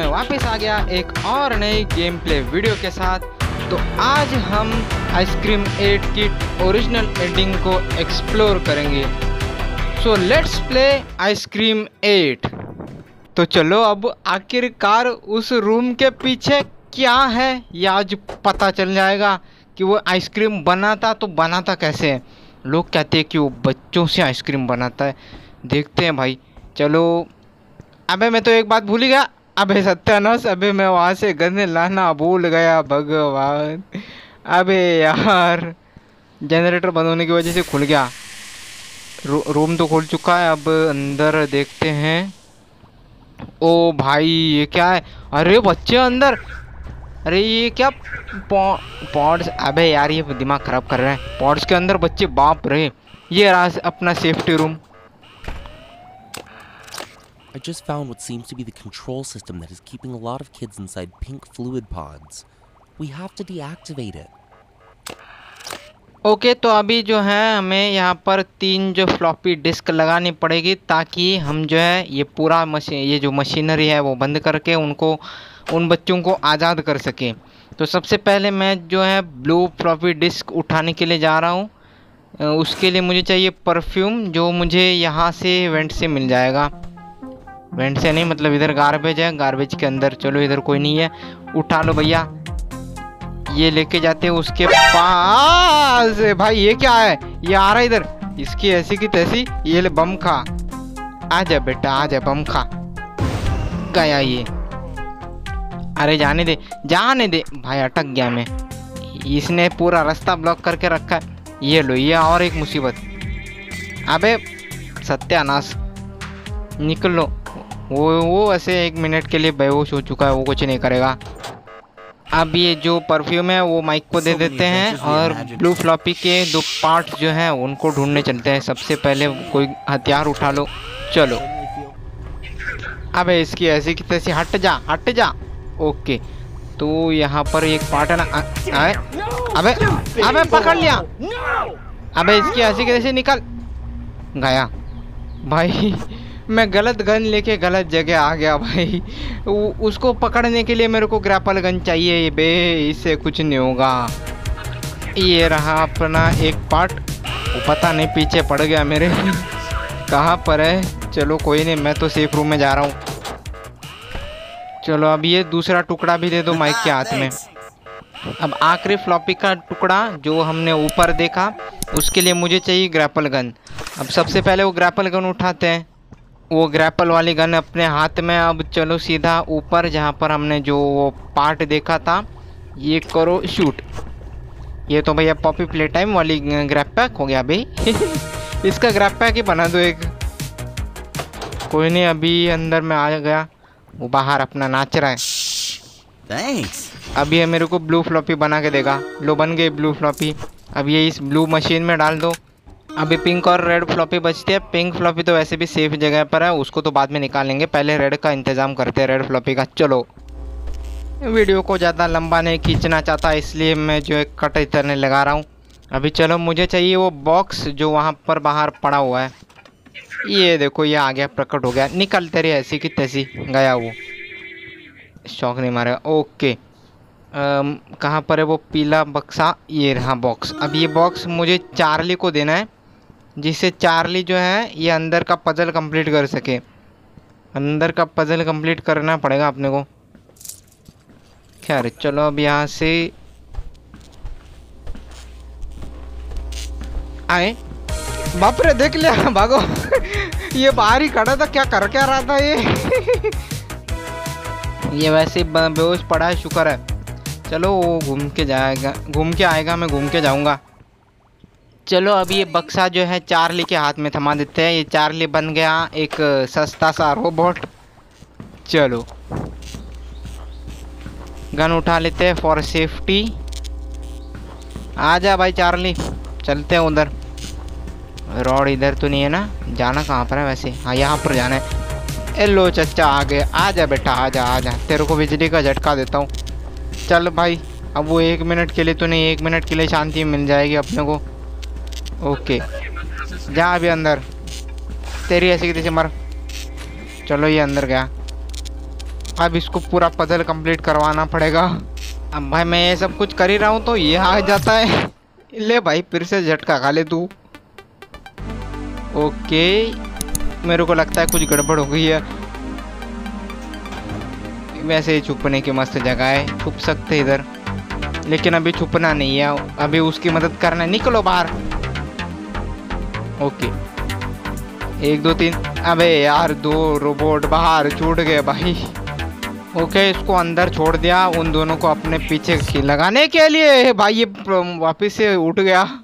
मैं वापस आ गया एक और नई गेम प्ले वीडियो के साथ। तो आज हम आइसक्रीम 8 की ओरिजिनल एंडिंग को एक्सप्लोर करेंगे। सो लेट्स प्ले आइसक्रीम 8 तो चलो अब आखिरकार उस रूम के पीछे क्या है? ये आज पता चल जाएगा कि वो आइसक्रीम बनाता तो बनाता कैसे है। लोग कहते हैं कि वो बच्चों से आइसक्रीम बनाता है। देखते हैं भाई। चलो, अबे मैं तो एक बात भूल ही गया। अबे सत्यानाश अबे मैं वहाँ से गंदे लाना भूल गया भगवान। अबे यार जनरेटर बंद होने की वजह से खुल गया। रू, रूम तो खुल चुका है अब अंदर देखते हैं। ओ भाई ये क्या है? अरे बच्चे अंदर! अरे ये क्या पॉड्स अबे यार ये दिमाग ख़राब कर रहे हैं। पॉड्स के अंदर बच्चे बाप रहे ये रहा अपना safety room I just found what seems to be the control system that is keeping a lot of kids inside pink fluid pods. We have to deactivate it. Okay okay, तो अभी जो है हमें यहाँ पर तीन जो फ्लॉपी डिस्क लगानी पड़ेगी ताकि हम जो है ये पूरा मशीन ये जो मशीनरी है वो बंद करके उनको उन बच्चों को आज़ाद कर सके तो सबसे पहले मैं जो है ब्लू फ्लॉपी डिस्क उठाने के लिए जा रहा हूँ उसके लिए मुझे चाहिए परफ्यूम जो मुझे यहाँ से वेंट से मिल जाएगा वेंट से नहीं मतलब इधर गार्बेज है गार्बेज के अंदर। चलो इधर कोई नहीं है। उठा लो भैया। ये लेके जाते हैं उसके पास। भाई, ये क्या है? ये आ रहा इधर। इसकी ऐसी की तैसी। ये ले बम खा। आ जा बेटा, आ जा, बम खा। गया ये। अरे जाने दे जाने दे। भाई, अटक गया मैं। इसने पूरा रास्ता ब्लॉक करके रखा है। ये लो, ये और एक मुसीबत। अबे, सत्यानाश। निकल। लो वो वो ऐसे एक मिनट के लिए बेहोश हो चुका है वो कुछ नहीं करेगा। अब ये जो परफ्यूम है वो माइक को दे देते हैं और ब्लू फ्लॉपी के दो पार्ट्स जो हैं उनको ढूँढने चलते हैं। सबसे पहले कोई हथियार उठा लो। चलो। अबे इसकी ऐसी की तैसी हट जा हट जा। ओके। तो यहाँ पर एक पार्ट है ना आए। अबे अबे पकड़ लिया। अबे इसकी ऐसी की तैसी निकल। गया। भाई मैं गलत गन लेके गलत जगह आ गया भाई। उसको पकड़ने के लिए मेरे को ग्रैपल गन चाहिए बे, इससे कुछ नहीं होगा। ये रहा अपना एक पार्ट पता नहीं, पीछे पड़ गया मेरे। कहाँ पर है? चलो कोई नहीं, मैं तो सेफ़ रूम में जा रहा हूँ। चलो अब ये दूसरा टुकड़ा भी दे दो माइक के हाथ में। अब आखिरी फ्लॉपी का टुकड़ा जो हमने ऊपर देखा, उसके लिए मुझे चाहिए ग्रैपल गन अब सबसे पहले वो ग्रैपल गन उठाते हैं। वो ग्रैपल वाली गन अपने हाथ में अब चलो सीधा ऊपर जहाँ पर हमने जो वो पार्ट देखा था ये करो शूट ये तो भैया पॉपी प्ले टाइम वाली ग्रैप पैक हो गया भाई। इसका ग्रैप पैक ही बना दो एक। कोई नहीं अभी अंदर में आ गया। वो बाहर अपना नाच रहा है। थैंक्स अभी ये मेरे को ब्लू फ्लॉपी बना के देगा। लो बन गई ब्लू फ्लॉपी अब ये इस ब्लू मशीन में डाल दो। अभी पिंक और रेड फ्लॉपी बचती है। पिंक फ्लॉपी तो वैसे भी सेफ़ जगह पर है, उसको तो बाद में निकालेंगे। पहले रेड का इंतज़ाम करते हैं रेड फ्लॉपी का। चलो। वीडियो को ज़्यादा लंबा नहीं खींचना चाहता, इसलिए मैं जो एक कट इतरने लगा रहा हूँ। अभी चलो, मुझे चाहिए वो बॉक्स जो वहाँ पर बाहर पड़ा हुआ है। ये देखो, ये आ गया प्रकट हो गया। निकलते तेरी ऐसी की तैसी, गया वो। शौक नहीं मारेगा ओके। कहाँ पर है वो पीला बक्सा? ये रहा बॉक्स अब ये बॉक्स मुझे चार्ली को देना है। जिससे चार्ली जो है, ये अंदर का पज़ल कंप्लीट कर सके। अंदर का पज़ल कंप्लीट करना पड़ेगा अपने को। खैर, चलो अब यहाँ से आए। बाप रे, देख लिया, भागो। ये बाहर ही खड़ा था, क्या कर क्या रहा था ये? ये वैसे बेहोश पड़ा है, शुक्र है। चलो, वो घूम के जाएगा, घूम के आएगा, मैं घूम के जाऊँगा। चलो अभी ये बक्सा जो है चार्ली के हाथ में थमा देते हैं। ये चार्ली बन गया एक सस्ता सा रोबोट चलो। गन उठा लेते हैं फॉर सेफ्टी आ जा भाई चार्ली, चलते हैं उधर। रोड इधर तो नहीं है ना? जाना कहाँ पर है वैसे? हाँ यहाँ पर जाना है। एलो चचा आ गए आ जा बेटा आ जा आ जा तेरे को बिजली का झटका देता हूँ। चल भाई, अब वो एक मिनट के लिए तो नहीं, एक मिनट के लिए शांति मिल जाएगी अपने को। ओके। जा अभी अंदर। तेरी ऐसी की तैसी मर। चलो ये अंदर गया। अब इसको पूरा पजल कंप्लीट करवाना पड़ेगा। अब भाई मैं ये सब कुछ कर ही रहा हूँ तो ये आ जाता है। ले भाई, फिर से झटका खा ले तू। ओके। मेरे को लगता है कुछ गड़बड़ हो गई है। वैसे ही छुपने की मस्त जगह है। छुप सकते इधर। लेकिन अभी छुपना नहीं है। अभी उसकी मदद करना है। निकलो बाहर। ओके। एक, दो, तीन। अबे यार, दो रोबोट बाहर छूट गए भाई। ओके, इसको अंदर छोड़ दिया। उन दोनों को अपने पीछे लगाने के लिए। भाई, ये वापस से उठ गया।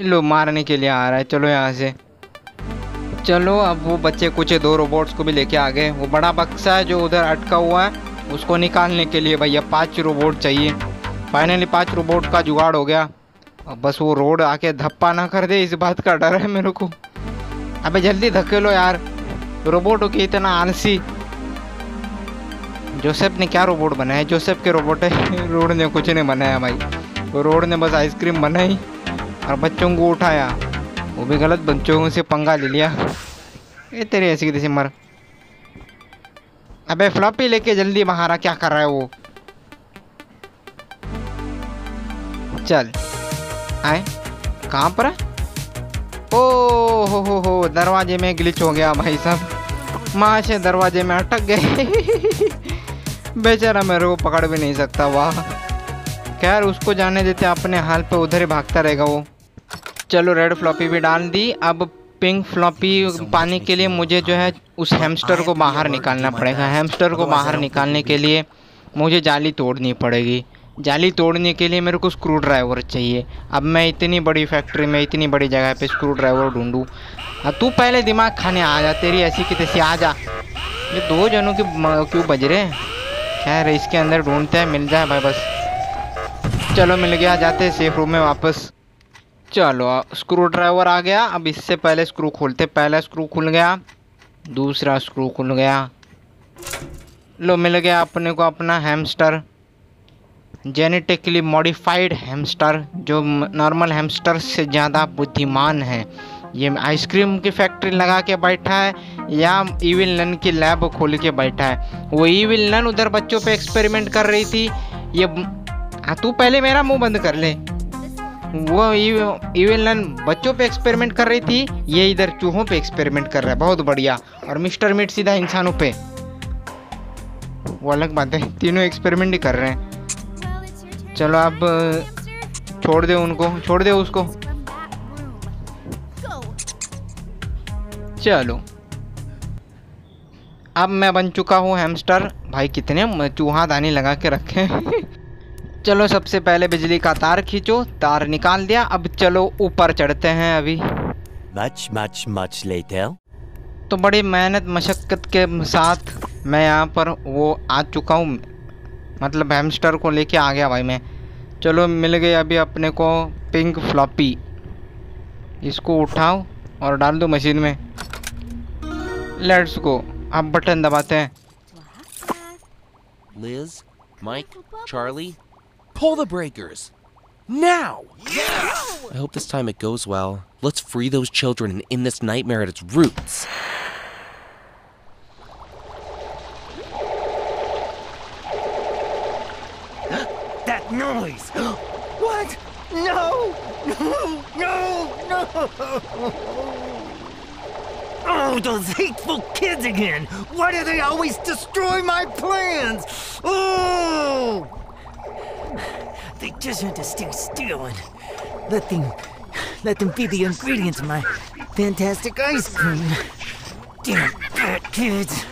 लो, मारने के लिए आ रहा है। चलो यहाँ से। चलो, अब वो बच्चे कुछ दो रोबोट्स को भी लेके आ गए। वो बड़ा बक्सा है जो उधर अटका हुआ है। उसको निकालने के लिए भैया पाँच रोबोट चाहिए। फाइनली पाँच रोबोट का जुगाड़ हो गया। अब बस वो रोड आके धप्पा ना कर दे, इस बात का डर है मेरे को। अबे जल्दी धकेलो यार। रोबोट की इतना आलसी। जोसेफ ने क्या रोबोट बनाया? जोसेफ के रोबोट है। रोड ने कुछ नहीं बनाया भाई। रोड ने बस आइसक्रीम बनाई और बच्चों को उठाया। वो भी गलत बच्चों से पंगा ले लिया। ये तेरी ऐसी की तैसी मर। अबे फ्लॉपी लेके जल्दी बाहर आ, क्या कर रहा है वो? चल। आए। कहाँ पर है? ओ हो हो हो दरवाजे में ग्लिच हो गया भाई साहब। माँ से दरवाजे में अटक गए। बेचारा मेरे को पकड़ भी नहीं सकता, वाह। खैर, उसको जाने देते अपने हाल पे उधर ही भागता रहेगा वो। चलो रेड फ्लॉपी भी डाल दी। अब पिंक फ्लॉपी पाने के लिए मुझे जो है, उस हैमस्टर को बाहर निकालना पड़ेगा। हैमस्टर को बाहर निकालने के लिए मुझे जाली तोड़नी पड़ेगी। जाली तोड़ने के लिए मेरे को स्क्रू ड्राइवर चाहिए। अब मैं इतनी बड़ी फैक्ट्री में, इतनी बड़ी जगह पे स्क्रू ड्राइवर ढूंढूँ। तू पहले दिमाग खाने आ जा, तेरी ऐसी की तैसी आ जा। ये दो जनों के क्यों बज रहे खैर, इसके अंदर ढूंढते हैं, मिल जाए भाई बस। चलो, मिल गया, जाते हैं सेफ़ रूम में वापस। चलो स्क्रू ड्राइवर आ गया। अब इससे पहले स्क्रू खोलते, पहला स्क्रू खुल गया, दूसरा स्क्रू खुल गया। लो, मिल गया अपने को अपना हैमस्टर जेनेटिकली मॉडिफाइड हैमस्टर जो नॉर्मल हैमस्टर से ज़्यादा बुद्धिमान है। ये आइसक्रीम की फैक्ट्री लगा के बैठा है, या इविल नन की लैब खोल के बैठा है। वो इविल नन उधर बच्चों पे एक्सपेरिमेंट कर रही थी। ये हाँ तू पहले मेरा मुँह बंद कर ले। वो इविल नन बच्चों पे एक्सपेरिमेंट कर रही थी, ये इधर चूहों पे एक्सपेरिमेंट कर रहा है। बहुत बढ़िया। और मिस्टर मीट सीधा इंसानों पे। वो अलग बात है, तीनों एक्सपेरिमेंट ही कर रहे हैं। चलो अब छोड़ दे उनको छोड़ दे उसको। चलो। अब मैं बन चुका हूँ हैमस्टर भाई कितने चूहा दानी लगा के रखे चलो सबसे पहले बिजली का तार खींचो तार निकाल दिया अब चलो ऊपर चढ़ते हैं अभी। Much, much, much later. तो बड़ी मेहनत मशक्क़त के साथ मैं यहाँ पर वो आ चुका हूँ। मतलब हैमस्टर को लेके आ गया भाई मैं चलो मिल गई अभी अपने को पिंक फ्लॉपी इसको उठाओ और डाल दो मशीन में लेट्स गो अब बटन दबाते हैं Liz, Mike, Charlie, pull the breakers. Now! Yes! I hope this time it goes well. Let's free those children and end this nightmare at its roots. Noise! what? No! No! No! No! Oh, those hateful kids again! Why do they always destroy my plans? Oh! They just want to stay still and let them let them be the ingredients of my fantastic ice cream. Damn fat kids.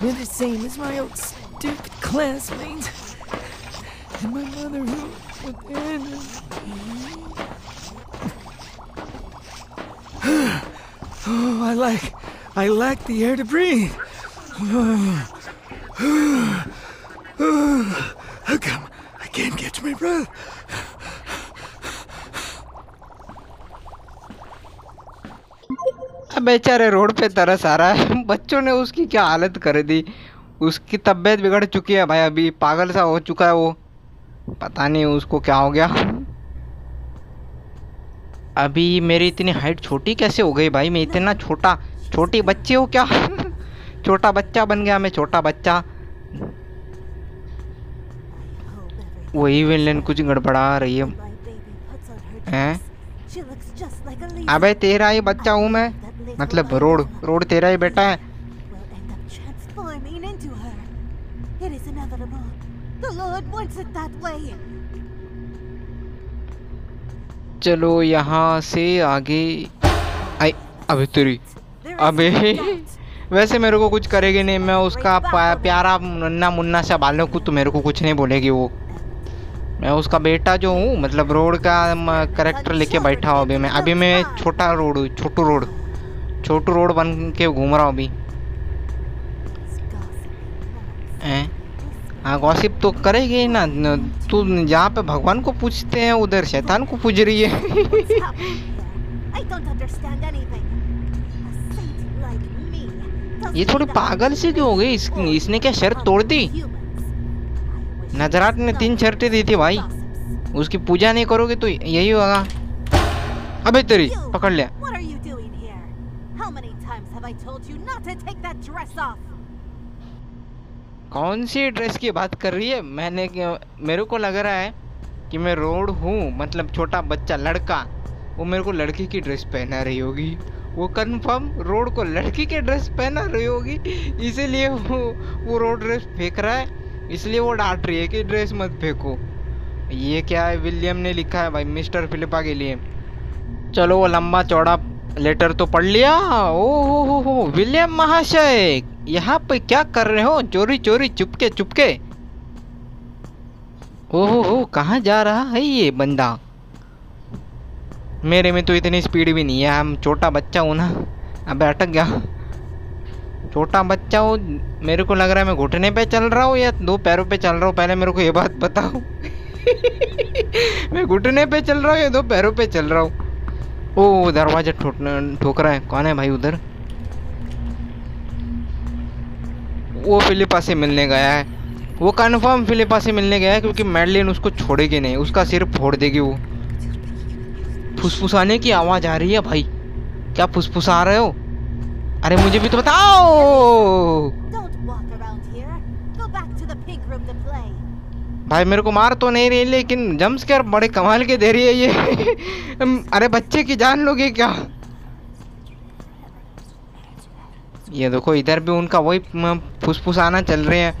They're the same as my old stupid classmates. And my mother who Oh, I like I lack the air to breathe. How come I can't catch my breath? बेचारे road पे तरस आ रहा है बच्चों ने उसकी क्या हालत कर दी उसकी तबीयत बिगड़ चुकी है भाई अभी पागल सा हो चुका है वो पता नहीं उसको क्या हो गया। अभी मेरी इतनी हाइट छोटी कैसे हो गई भाई? मैं इतना छोटा छोटी बच्ची हो क्या? छोटा बच्चा बन गया मैं छोटा बच्चा। वही विलेन कुछ गड़बड़ा रही है। हैं? अबे तेरा ही बच्चा हूँ मैं। मतलब रोड रोड तेरा ही बेटा है। Lord wants it that way. चलो यहाँ से आगे। आई अबे तेरी। अबे। वैसे मेरे को कुछ करेगी नहीं मैं उसका प्यारा नन्ना मुन्ना सा बालों को तो मेरे को कुछ नहीं बोलेगी वो। मैं उसका बेटा जो हूँ मतलब रोड का करेक्टर लेके बैठा हूँ अभी मैं। अभी मैं छोटा रोड छोटू रोड छोटू रोड बन के घूम रहा हूँ अभी हैं? हाँ गॉसिप तो करेगी ही ना तू जहाँ पे भगवान को पूछते हैं उधर शैतान को पूज रही है। ये थोड़ी पागल सी क्यों हो गई? इस, इसने क्या शर्त तोड़ दी? नजरात ने तीन शर्तें दी थी भाई। उसकी पूजा नहीं करोगे तो यही होगा। अबे तेरी पकड़ लिया कौन सी ड्रेस की बात कर रही है? मैंने मेरे को लग रहा है कि मैं रोड हूँ मतलब छोटा बच्चा, लड़का। वो मेरे को लड़की की ड्रेस पहना रही होगी। वो कंफर्म रोड को लड़की की ड्रेस पहना रही होगी। इसीलिए वो वो रोड ड्रेस फेंक रहा है। इसलिए वो डांट रही है कि ड्रेस मत फेंको। ये क्या है? विलियम ने लिखा है भाई, मिस्टर फिलिपा के लिए। चलो, वो लंबा चौड़ा लेटर तो पढ़ लिया। ओ हो हो हो, विलियम महाशय! यहाँ पे क्या कर रहे हो? चोरी चोरी, चुपके चुपके। ओ हो कहाँ जा रहा है ये बंदा? मेरे में तो इतनी स्पीड भी नहीं है। हम छोटा बच्चा हूँ ना। अबे अटक गया। छोटा बच्चा हूँ, मेरे को लग रहा है मैं घुटने पे चल रहा हूँ या दो पैरों पे चल रहा हूँ? पहले मेरे को ये बात बताओ। मैं घुटने पे चल रहा हूँ या दो पैरों पे चल रहा हूँ? ओ, दरवाज़ा ठोक रहा है। कौन है भाई उधर? वो फिलिपा से मिलने गया है। वो कन्फर्म फिलिपा से मिलने गया है क्योंकि मैडलिन उसको छोड़ेगी नहीं। उसका सिर फोड़ देगी वो। फुसफुसाने की आवाज़ आ रही है भाई। क्या फुसफुसा रहे हो? अरे मुझे भी तो बताओ. भाई मेरे को मार तो नहीं रही लेकिन जम्प स्केयर बड़े कमाल के दे रही है ये। अरे बच्चे की जान लोगे क्या? ये देखो, इधर भी उनका वही फुसफुसाना चल रहे हैं।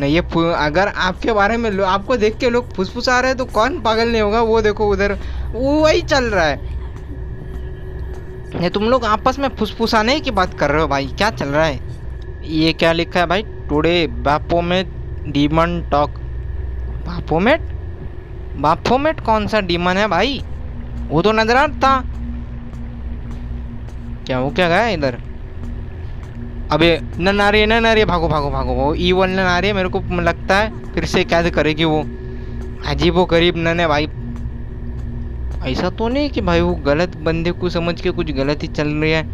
नहीं, ये अगर आपके बारे में आपको देख के लोग फुसफुसा रहे हैं तो कौन पागल नहीं होगा? वो देखो उधर वो वही चल रहा है। ये तुम लोग आपस में फुसफुसाने की बात कर रहे हो भाई, क्या चल रहा है? ये क्या लिखा है भाई? Today, Baphomet, demon talk. Baphomet? Baphomet कौन सा डीमन है भाई? वो तो नज़र आता क्या, वो क्या गया इधर? अबे, न ना रही न ना रही है भागो भागो भागो। वो ई वन न आ रही है मेरे को लगता है फिर से कैद करेगी वो। अजीब वो गरीब नन है भाई। ऐसा तो नहीं कि भाई वो गलत बंदे को समझ के कुछ गलत ही चल रही है।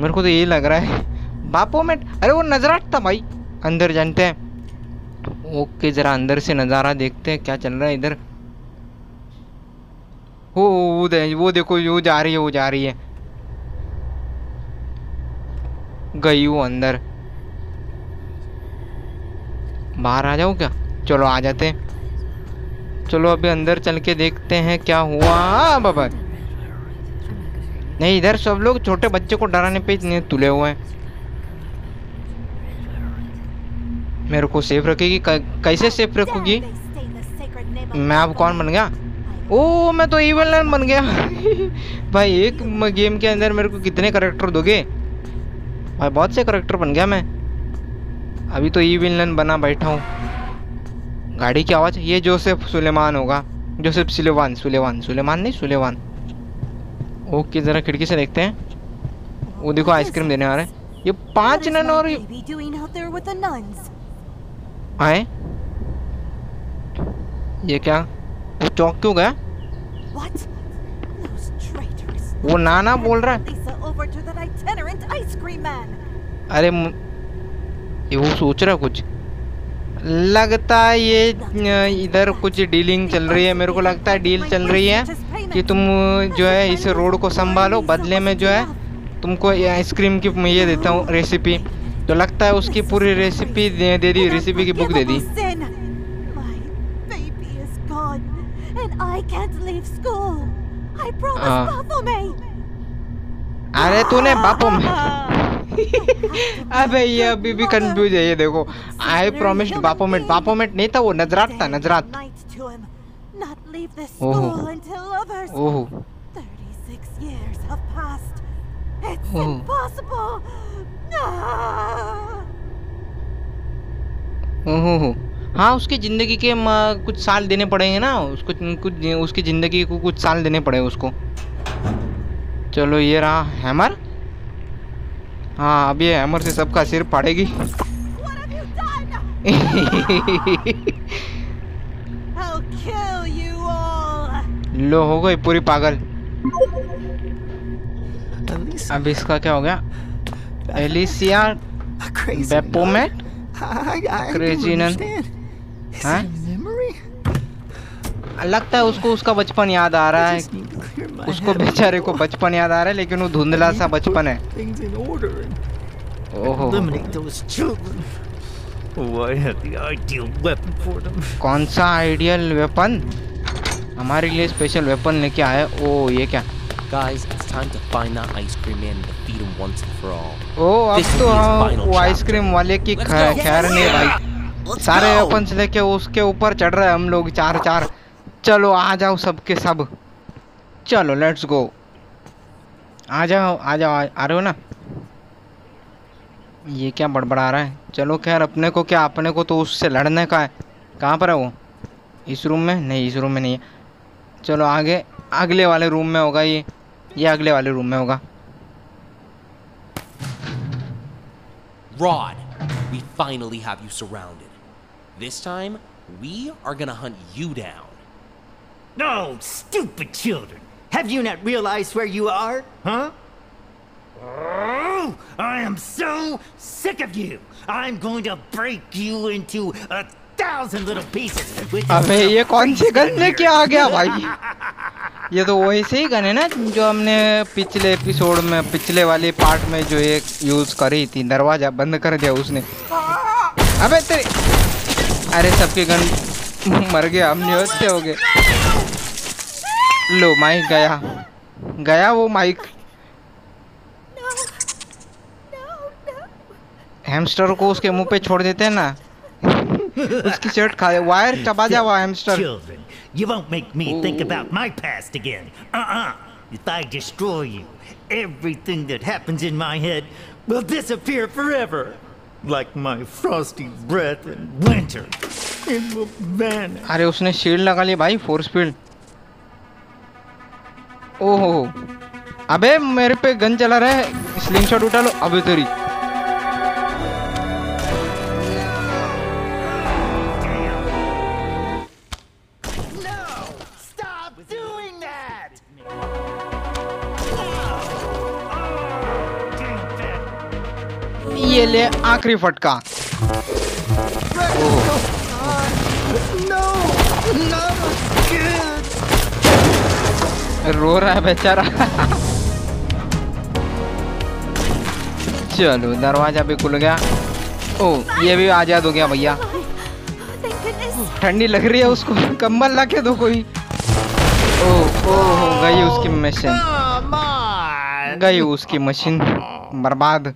मेरे को तो यही लग रहा है। बापो में, अरे वो नजरात था भाई। अंदर जानते हैं। ओके, जरा अंदर से नज़ारा देखते हैं, क्या चल रहा है इधर। हो, वो दे- वो देखो, वो जा रही है, वो जा रही है। गई वो अंदर। बाहर आ जाओ क्या? चलो, आ जाते चलो, अभी अंदर चल के देखते हैं क्या हुआ। बाबा। नहीं, इधर सब लोग छोटे बच्चे को डराने पे इतने तुले हुए हैं। मेरे को सेफ़ रखेगी? कैसे सेफ़ रखोगी? मैं अब कौन बन गया? ओ, मैं तो लैन बन गया। भाई, एक गेम के अंदर मेरे को कितने करेक्टर दोगे? भाई बहुत से करेक्टर बन गया मैं। अभी तो ई विलन बना बैठा हूँ। गाड़ी की आवाज़ ये जोसेफ सुलेमान होगा। जोसेफ सुलेवान सुलेवान सुलेमान नहीं सुलेवान ओके ज़रा खिड़की से देखते हैं। वो देखो आइसक्रीम देने आ रहे हैं। ये पाँच नन और? आए। ये क्या? वो चौक क्यों गया? What? वो नाना बोल रहा है. अरे ये वो सोच रहा कुछ। लगता है ये इधर कुछ डीलिंग चल रही है। मेरे को लगता है डील चल रही है कि तुम जो है इस रोड को संभालो बदले में जो है तुमको आइसक्रीम की मैं ये देता हूँ रेसिपी तो लगता है उसकी पूरी रेसिपी दे, दे दी रेसिपी की बुक दे दी। And I can't leave school. अरे तूने बापो में अबे ये अभी भी कंफ्यूज है ये देखो आई प्रोमिस्ड बापोमेट बापोमेट नहीं था वो नजरात था नजरात Oh. ओहो 36 years have passed. It's Oh. impossible. Ah. ओहो हाँ उसकी ज़िंदगी के कुछ साल देने पड़ेंगे ना उसको कुछ उसकी ज़िंदगी को कुछ साल देने पड़े उसको। चलो ये रहा हैमर। हाँ अब ये हैमर से सबका सिर फाड़ेगी। all. लो हो गई पूरी पागल। अब इसका क्या हो गया? एलिसिया. बेपोमेट? I, लगता है उसको उसका बचपन याद आ रहा है उसको बेचारे को बचपन याद आ रहा है लेकिन वो धुंधला सा बचपन है ओहो. Oh. कौन सा आइडियल वेपन हमारे लिए स्पेशल वेपन लेके आए ओ ये क्या Guys, it's time to find that ice cream man and defeat him once and for all. ओ अब This तो हाँ, final वो. आइसक्रीम वाले की Let's ख- go. खैर नहीं भाई सारे वेपन लेके उसके ऊपर चढ़ रहे हम लोग चार चार। चलो आ जाओ सबके सब। चलो लेट्स गो आ जाओ आ जाओ आ, आ रहे हो ना? ये क्या बड़बड़ा रहा है? चलो खैर अपने को क्या अपने को तो उससे लड़ने का है। कहाँ पर है वो? इस रूम में? नहीं इस रूम में नहीं है। चलो आगे अगले वाले रूम में होगा ये। ये अगले वाले रूम में होगा। Rod, we finally have you surrounded. This time, we are gonna hunt you down. No, oh, stupid children! Have you not realized where you are? Huh? Oh, I am so sick of you! I'm going to break you into a thousand little pieces with अबे ये कौन से gun gun here. लेके आ गया भाई ये तो वही से ही गन है ना जो हमने पिछले एपिसोड में पिछले वाले पार्ट में जो एक यूज़ करी थी दरवाज़ा बंद कर दिया उसने अबे तेरे अरे सबके गन मर गया हम निहत्ते हो गए लो माइक गया गया वो माइक. हैमस्टर को उसके मुँह पे छोड़ देते हैं ना उसकी शर्ट खा वायर चबा जा वो hamster you won't make me think about my past again. Uh-uh. If I destroy you, everything that happens in my head will disappear forever. Like my frosty breath in winter. It will vanish. अरे, उसने shield लगा ली भाई force field ओहो, अबे, मेरे पे gun चला रहा है स्लिंग उठा लो, अबे तेरी ले आखिरी फटका! रो रहा है बेचारा। चलो, दरवाज़ा भी खुल गया। ओ, ये भी आज़ाद हो गया भैया। ठंडी लग रही है उसको, कंबल ला के दो कोई। ओ ओ, गई उसकी मशीन गई उसकी मशीन बर्बाद।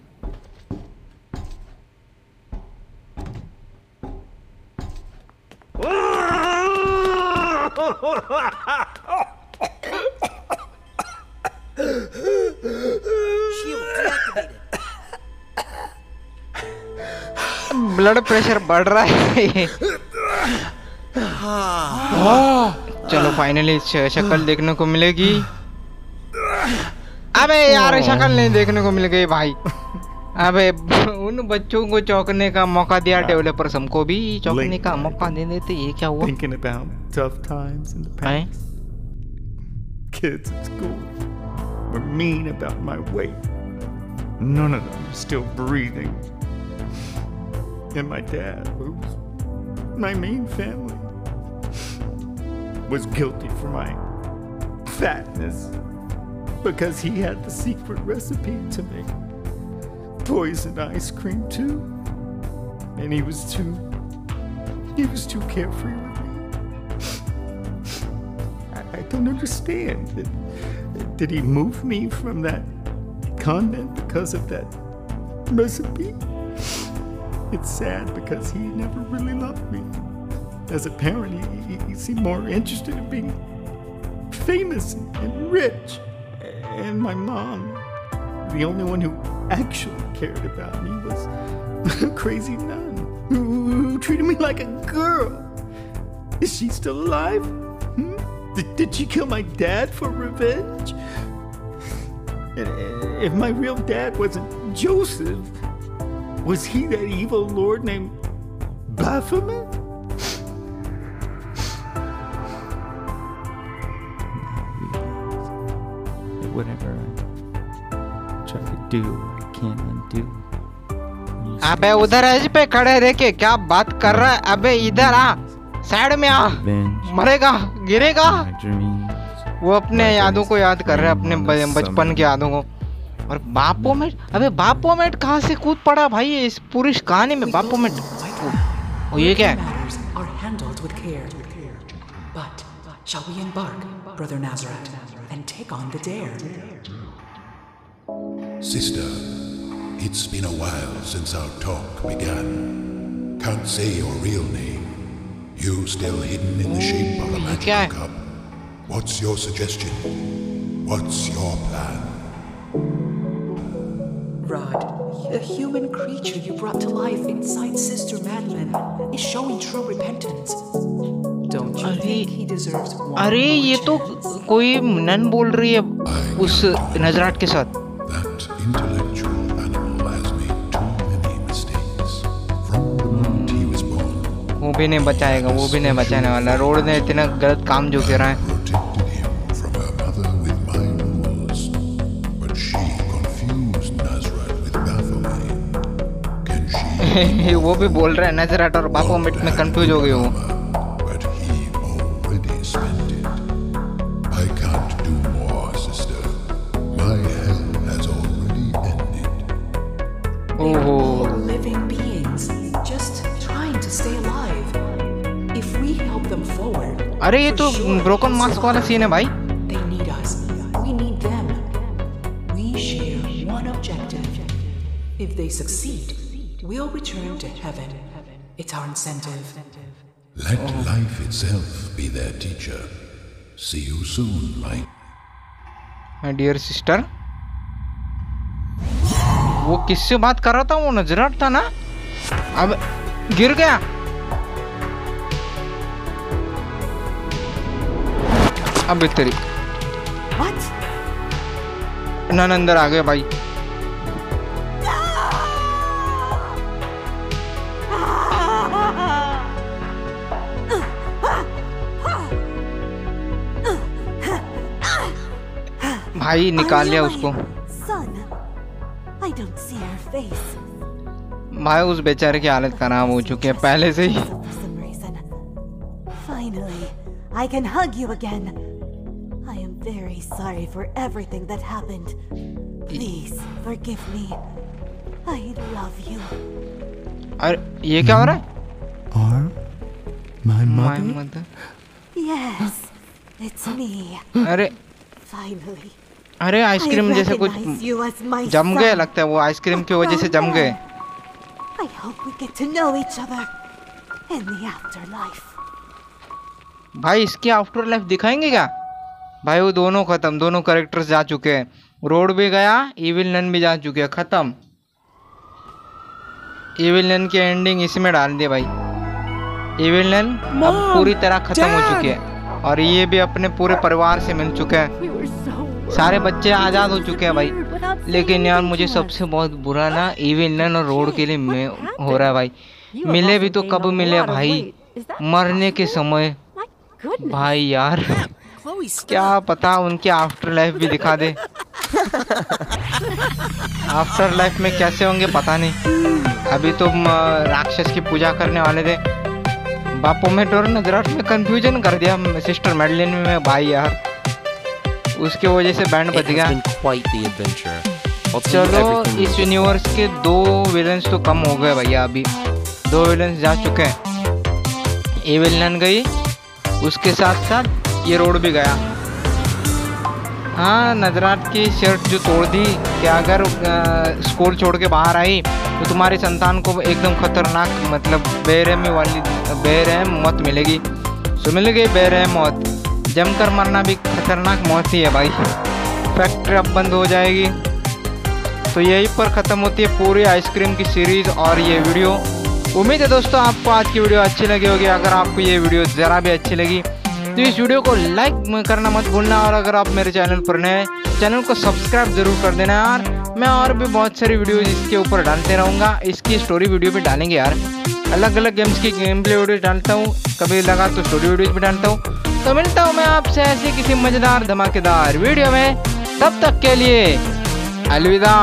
ब्लड प्रेशर बढ़ रहा है। चलो फाइनली शक्ल देखने को मिलेगी। अबे यार, शक्ल नहीं देखने को मिल गई भाई। अबे उन बच्चों को चौंकने का मौका दिया डेवलपर्स हमको भी चौंकने का मौका दे देते ये क्या हुआ Thinking about tough times in the हैं? past. Kids at school were mean about my weight. None of them are still breathing. And my dad, who was my main family, was guilty for my fatness because he had the secret recipe to make poison ice cream too. And he was too he was too carefree with me. I, I don't understand. Did, did he move me from that convent because of that recipe? It's sad because he never really loved me. As a parent, he, he, he seemed more interested in being famous and rich. And my mom, the only one who actually cared about me, was a crazy nun who, treated me like a girl. Is she still alive? Hmm? Did, did she kill my dad for revenge? And uh, if my real dad wasn't Joseph, was he that evil lord named Baphomet? Whatever I try to do, अबे उधर as पे खड़े देखे क्या बात कर रहा है? अबे इधर आ। साइड में आ। मरेगा गिरेगा। वो अपने यादों को याद कर रहा है अपने बचपन के यादों को। और बापो में अबे बापो में कहाँ से कूद पड़ा भाई इस पूरी कहानी में? बापो में ओ ये क्या है? Matters are handled with care. But shall we embark, Brother Nazareth, and take on the dare? Sister, it's been a while since our talk began. Can't say your real name. You still hidden in the shape of a क्या magical है? cup. What's your suggestion? What's your plan? Rod, the human creature you brought to life inside Sister Madeline is showing true repentance. Don't you think he deserves one अरे more ये तो chance? कोई none बोल रही है उस नजराट के साथ भी नहीं बचाएगा, वो भी नहीं बचाने वाला रोड ने इतना गलत काम जो कर है। वो भी बोल रहा है नजराट और बापो मिट में कंफ्यूज हो गई हूँ। अरे ये तो ब्रोकन मास्क वाला सीन है भाई. If they succeed, we'll return to heaven. It's our incentive. Let life itself be their teacher. See you soon, my my dear sister वो किससे बात कर रहा था वो नजराट था ना अब गिर गया अब तेरी नन अंदर आ गया भाई। भाई निकाल लिया उसको। भाई उस बेचारे की हालत खराब हो चुकी है पहले से ही। Sorry for everything that happened. Please forgive me. I love you. अरे ये क्या हो रहा है Or my my mother? Yes, it's me. अरे Finally. अरे आइसक्रीम जैसे कुछ my जम गए लगता है वो आइसक्रीम की वजह से जम गए I hope we get to know each other in the afterlife. भाई इसकी आफ्टर लाइफ दिखाएँगे क्या भाई वो दोनों खत्म दोनों करेक्टर्स जा चुके हैं। रोड भी गया इविल नन भी जा चुके हैं खत्म। इविल नन की एंडिंग इसमें डाल दी भाई। इविल नन अब पूरी तरह खत्म हो चुकी है। और ये भी अपने पूरे परिवार से मिल चुके हैं। सारे बच्चे आज़ाद हो चुके हैं भाई। लेकिन यार मुझे सबसे बहुत बुरा ना इविल नन और रोड के लिए में हो रहा है भाई। मिले भी तो कब मिले भाई? मरने के समय। भाई यार। क्या पता उनकी आफ्टर लाइफ भी दिखा दे। आफ्टर लाइफ में कैसे होंगे पता नहीं। अभी तो राक्षस की पूजा करने वाले थे। बापू में डोर नजरात में कंफ्यूजन कर दिया सिस्टर मेडलिन में भाई यार। उसके वजह से बैंड has गया। चलो इस यूनिवर्स के दो विलन्स तो कम हो गए भैया अभी। दो विलन्स जा चुके हैं। ये विलन गई उसके साथ साथ ये रोड भी गया। हाँ नजरात की शर्ट जो तोड़ दी कि अगर स्कूल छोड़ के बाहर आई तो तुम्हारी संतान को एकदम खतरनाक मतलब बेरहमी वाली, बेरहम मौत मिलेगी। सो, मिल गई बेरहम मौत। जमकर मरना भी खतरनाक मौत ही है भाई। फैक्ट्री अब बंद हो जाएगी। तो यहीं पर ख़त्म होती है पूरी आइसक्रीम की सीरीज़ और ये वीडियो। उम्मीद है दोस्तों, आपको आज की वीडियो अच्छी लगी होगी। अगर आपको ये वीडियो ज़रा भी अच्छी लगी तो इस वीडियो को लाइक करना मत भूलना और अगर आप मेरे चैनल पर नए चैनल को सब्सक्राइब ज़रूर कर देना यार। मैं और भी बहुत सारी वीडियोज़ इसके ऊपर डालते रहूँगा। इसकी स्टोरी वीडियो भी डालेंगे यार। अलग अलग गेम्स की गेम प्ले वीडियो डालता हूँ। कभी लगा तो स्टोरी वीडियोज़ भी डालता हूँ। तो मिलता हूँ मैं आपसे ऐसे किसी मज़ेदार, धमाकेदार वीडियो में। तब तक के लिए अलविदा।